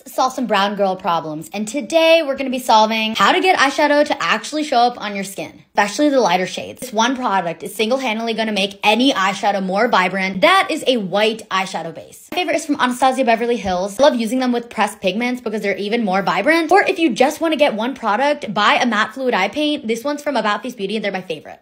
Let's solve some brown girl problems. And today we're going to be solving how to get eyeshadow to actually show up on your skin, especially the lighter shades. This one product is single-handedly going to make any eyeshadow more vibrant. That is a white eyeshadow base. My favorite is from Anastasia Beverly Hills. I love using them with pressed pigments because they're even more vibrant. Or if you just want to get one product, buy a matte fluid eye paint. This one's from About Face Beauty and they're my favorite.